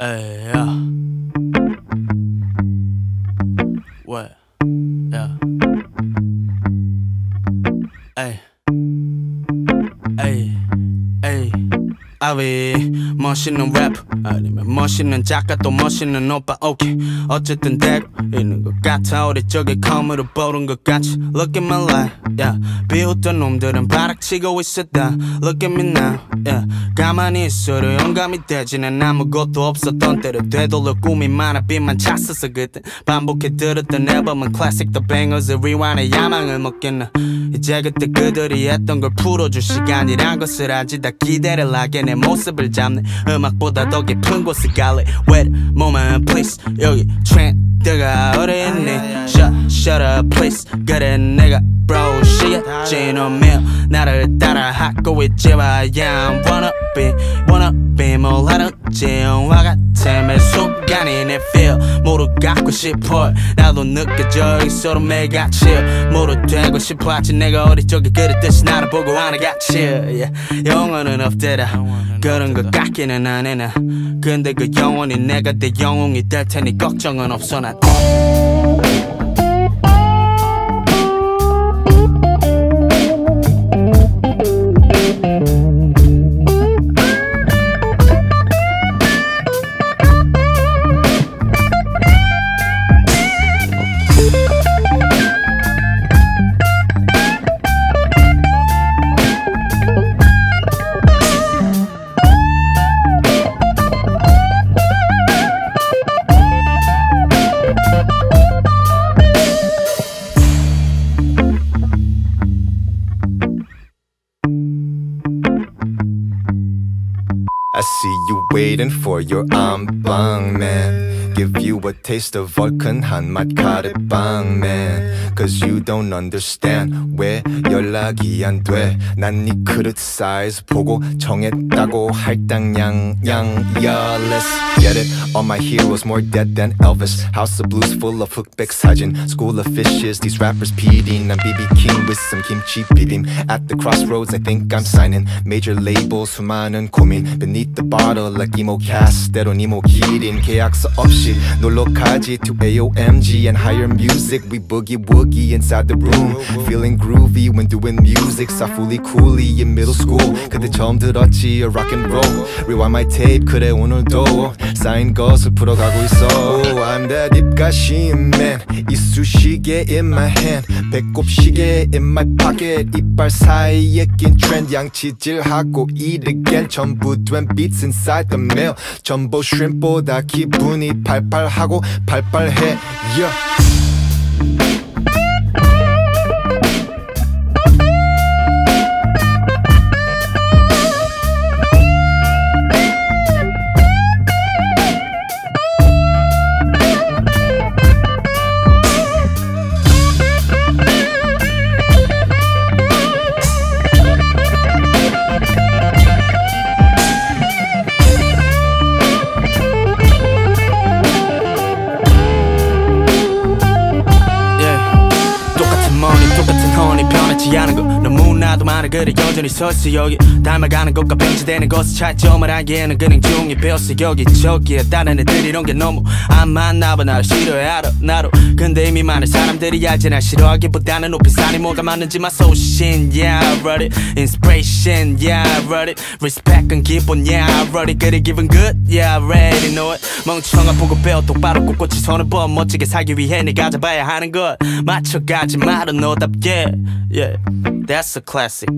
Hey, yeah. What? Yeah. Hey. 아위. 멋있는 랩 아니면 멋있는 작가 또 멋있는 오빠. 오케이. 어쨌든 되고 있는 것 같아. 어릴 적에 컴으로 보는 것 같이. Look at my life yeah. 비웃던 놈들은 바락치고 있었다. Look at me now yeah. 가만히 있어도 영감이 되지 난 아무것도 없었던 때를 되돌려 꿈이 많아 빛만 찼었어. 그때 반복해 들었던 앨범은 클래식 더 bangers rewind 야망을 먹겠나. 이제 그때 그들이 했던 걸 풀어줄 시간이란 것을 알지 다 기대를 하게 내 모습을 잡네 음악보다 더 깊은 곳을 갈래 Wait moment please 여기 트렌드가 어딨니 Shut, shut up please 그래 내가 bro shit 진호밀 나를 따라하고 있지 마 Yeah I wanna be wanna be 뭘 하는지 영화 같아 매 순간이 내 feel 모두 갖고 싶어. 나도 느껴져. 이 서로 매같이 모두 되고 싶어. 하지 내가 어릴 적에 그랬듯이 나를 보고 하는 같이. Yeah. 영원은 없더라. 그런 것 같기는 안해 나. 근데 그 영원히 내가 내 영웅이 될 테니 걱정은 없어 난 I see you waiting for your ambang man. Give you a taste of Vulcan my bang man. Cause you don't understand 왜 연락이 안 돼. 난 네 그릇 사이즈 보고 정했다고 할당량 양 Yeah, let's get it. All my heroes more dead than Elvis. House of blues full of 흑백 사진. School of fishes, these rappers PD. 난 BB King with some kimchi bibimbap. At the crossroads, I think I'm signing major labels. 수많은 고민 beneath the bottle like emo cast. 때론 이모 기린 계약서 없이 놀러 가지 to AOMG and higher music. We boogie woogie inside the room, feeling groovy when doing music. 사풀리 coolly in middle school. 그때 처음 들었지 rock and roll. Rewind my tape 그래 오늘도 쌓인 것을 풀어가고 있어. Oh, I'm that 입가심 man. 이쑤시개 in my hand, 배꼽 시계 in my pocket. 이빨 사이에 낀 트렌드 양치질하고 eat again. 전부 된 beats inside the mail. 전보 shrimp보다 기분이 팔팔하고 팔팔해. Yeah. 않은 거 너무 나 도 많아 그래 여전히 서있어 여기 닮아가는 것과 병치되는 것의 차이점을 알기에는 그냥 중이 배웠어. 여기 저기에 다른 애들 이런 게 너무 안 맞나봐. 나를 싫어해 알아 나도 근데 이미 많은 사람들이 알지. 날 싫어하기보다는 높이 산이 뭐가 맞는지 my soul shit yeah I wrote it. Inspiration. Yeah I wrote it. Respect은 기본 yeah I wrote it. 그래 기분 good. Yeah I already know it. 멍청한 보고 배워 똑바로 꿋꿋이 손을 뻗 멋지게 살기 위해 내가 잡아야 하는 것. 맞춰가지 말아 너답게. Yeah that's a classic